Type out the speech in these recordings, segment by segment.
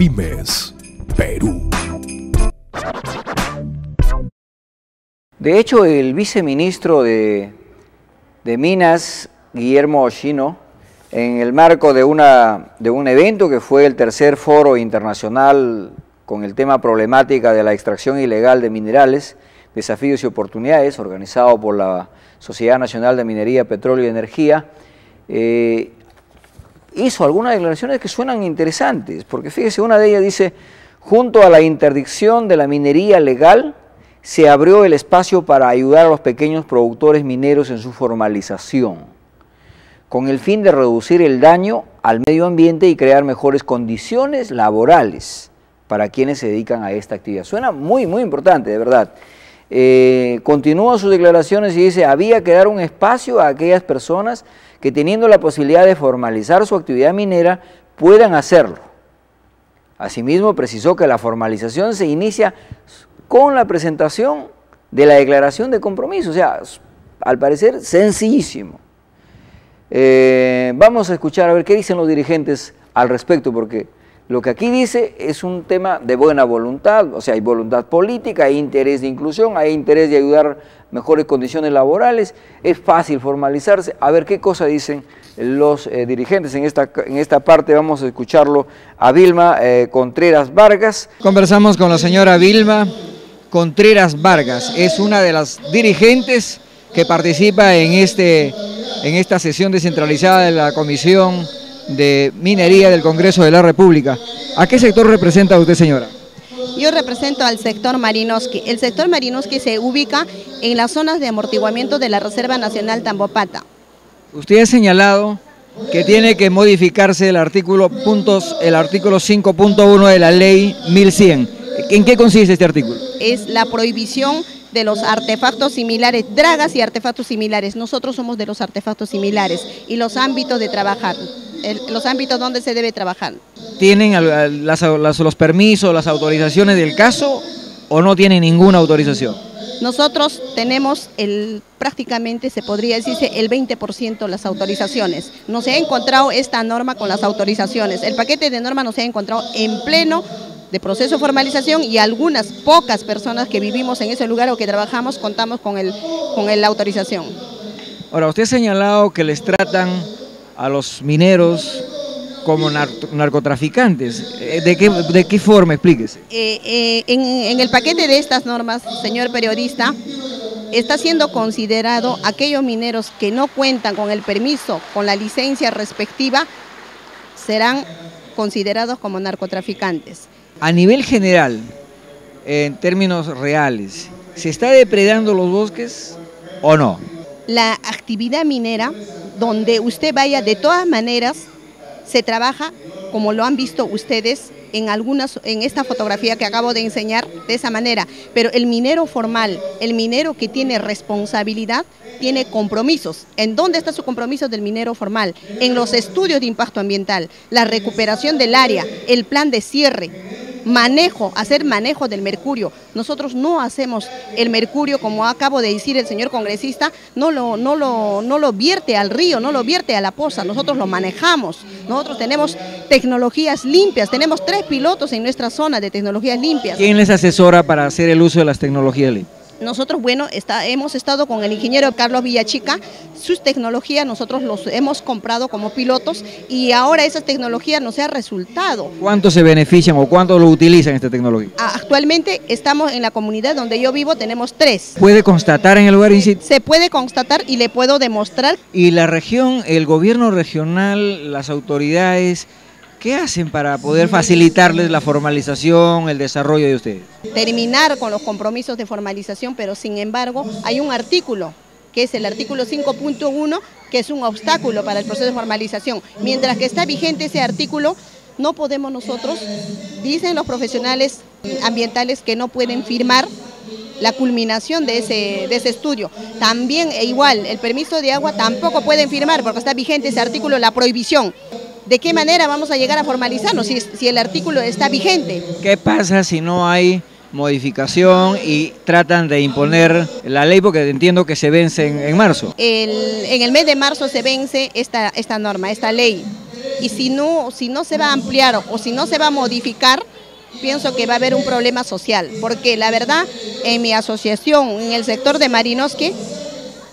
Pymes, Perú. De hecho, el viceministro de, de Minas, Guillermo Oshino, en el marco de, una, de un evento que fue el tercer foro internacional con el tema problemática de la extracción ilegal de minerales, desafíos y oportunidades, organizado por la Sociedad Nacional de Minería, Petróleo y Energía, eh, hizo algunas declaraciones que suenan interesantes, porque fíjese, una de ellas dice, junto a la interdicción de la minería legal, se abrió el espacio para ayudar a los pequeños productores mineros en su formalización, con el fin de reducir el daño al medio ambiente y crear mejores condiciones laborales para quienes se dedican a esta actividad. Suena muy, muy importante, de verdad. Eh, continúa sus declaraciones y dice, había que dar un espacio a aquellas personas que teniendo la posibilidad de formalizar su actividad minera, puedan hacerlo. Asimismo, precisó que la formalización se inicia con la presentación de la declaración de compromiso, o sea, al parecer sencillísimo. Eh, vamos a escuchar a ver qué dicen los dirigentes al respecto, porque lo que aquí dice es un tema de buena voluntad, o sea, hay voluntad política, hay interés de inclusión, hay interés de ayudar mejores condiciones laborales, es fácil formalizarse. A ver qué cosa dicen los eh, dirigentes en esta, en esta parte, vamos a escucharlo a Vilma eh, Contreras Vargas. Conversamos con la señora Vilma Contreras Vargas, es una de las dirigentes que participa en, este, en esta sesión descentralizada de la Comisión de Minería del Congreso de la República. ¿A qué sector representa usted, señora? Yo represento al sector Marinoski. El sector Marinoski se ubica en las zonas de amortiguamiento de la Reserva Nacional Tambopata. Usted ha señalado que tiene que modificarse el artículo, puntos, el artículo 5.1 de la ley 1100. ¿En qué consiste este artículo? Es la prohibición de los artefactos similares, dragas y artefactos similares. Nosotros somos de los artefactos similares y los ámbitos de trabajar los ámbitos donde se debe trabajar. ¿Tienen los permisos, las autorizaciones del caso o no tienen ninguna autorización? Nosotros tenemos el, prácticamente, se podría decirse, el 20% de las autorizaciones. No se ha encontrado esta norma con las autorizaciones. El paquete de norma no se ha encontrado en pleno de proceso de formalización y algunas pocas personas que vivimos en ese lugar o que trabajamos contamos con, el, con la autorización. Ahora, usted ha señalado que les tratan a los mineros como narcotraficantes. Eh, ¿De qué, ¿De qué forma? Explíquese. Eh, eh, en, el paquete de estas normas, señor periodista, está siendo considerado aquellos mineros que no cuentan con el permiso, con la licencia respectiva, serán considerados como narcotraficantes. A nivel general, en términos reales, ¿se está depredando los bosques o no? La actividad minera donde usted vaya, de todas maneras, se trabaja, como lo han visto ustedes, en algunas, en esta fotografía que acabo de enseñar, de esa manera. Pero el minero formal, el minero que tiene responsabilidad, tiene compromisos. ¿En dónde está su compromiso del minero formal? En los estudios de impacto ambiental, la recuperación del área, el plan de cierre, manejo, hacer manejo del mercurio. Nosotros no hacemos el mercurio, como acabo de decir el señor congresista, no lo, no lo, no lo vierte al río, no lo vierte a la poza, nosotros lo manejamos. Nosotros tenemos tecnologías limpias, tenemos tres pilotos en nuestra zona de tecnologías limpias. ¿Quién les asesora para hacer el uso de las tecnologías limpias? Nosotros, bueno, hemos estado con el ingeniero Carlos Villachica, sus tecnologías nosotros los hemos comprado como pilotos y ahora esas tecnologías nos ha resultado. ¿Cuánto se benefician o cuánto lo utilizan esta tecnología? Ah, actualmente estamos en la comunidad donde yo vivo, tenemos tres. ¿Puede constatar en el lugar Se puede constatar y le puedo demostrar. ¿Y la región, el gobierno regional, las autoridades, ¿Qué hacen para poder facilitarles la formalización, el desarrollo de ustedes? Terminar con los compromisos de formalización, pero sin embargo hay un artículo, que es el artículo 5.1, que es un obstáculo para el proceso de formalización. Mientras que está vigente ese artículo, no podemos nosotros, dicen los profesionales ambientales que no pueden firmar la culminación de ese, de ese estudio. También, e igual, el permiso de agua tampoco pueden firmar porque está vigente ese artículo, la prohibición. ¿De qué manera vamos a llegar a formalizarnos si, si el artículo está vigente? ¿Qué pasa si no hay modificación y tratan de imponer la ley porque entiendo que se vence en, marzo. en el mes de marzo se vence esta, esta norma, esta ley. y si no, si no se va a ampliar o si no se va a modificar, pienso que va a haber un problema social, porque la verdad, en mi asociación, en el sector de Marinoski...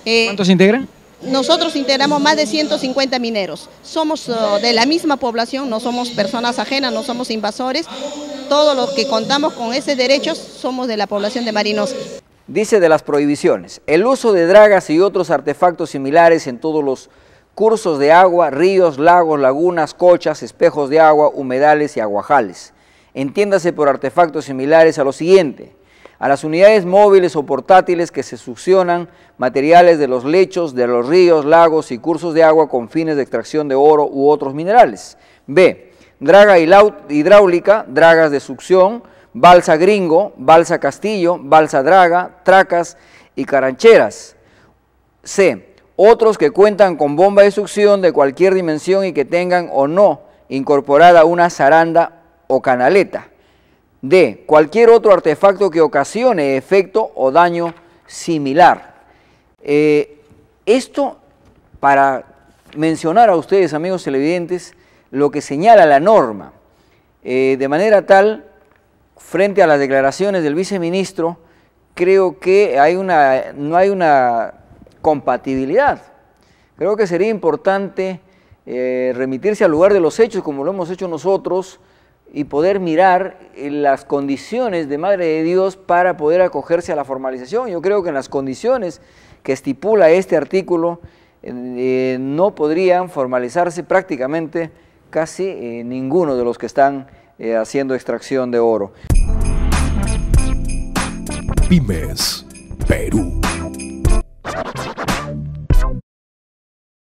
Eh, ¿Cuántos integran? Nosotros integramos más de 150 mineros. Somos uh, de la misma población, no somos personas ajenas, no somos invasores. Todos los que contamos con ese derecho somos de la población de Marinoski. Dice de las prohibiciones, el uso de dragas y otros artefactos similares en todos los cursos de agua, ríos, lagos, lagunas, cochas, espejos de agua, humedales y aguajales. Entiéndase por artefactos similares a lo siguiente, a las unidades móviles o portátiles que se succionan materiales de los lechos, de los ríos, lagos y cursos de agua con fines de extracción de oro u otros minerales. B. Draga hidráulica, dragas de succión, balsa gringo, balsa castillo, balsa draga, tracas y carancheras. C. Otros que cuentan con bomba de succión de cualquier dimensión y que tengan o no incorporada una zaranda o canaleta. D. Cualquier otro artefacto que ocasione efecto o daño similar. Eh, esto para mencionar a ustedes, amigos televidentes, lo que señala la norma, eh, de manera tal, frente a las declaraciones del viceministro, creo que hay una, no hay una compatibilidad. Creo que sería importante eh, remitirse al lugar de los hechos, como lo hemos hecho nosotros, y poder mirar eh, las condiciones de Madre de Dios para poder acogerse a la formalización. Yo creo que en las condiciones que estipula este artículo eh, no podrían formalizarse prácticamente casi eh, ninguno de los que están haciendo extracción de oro. Pymes, Perú.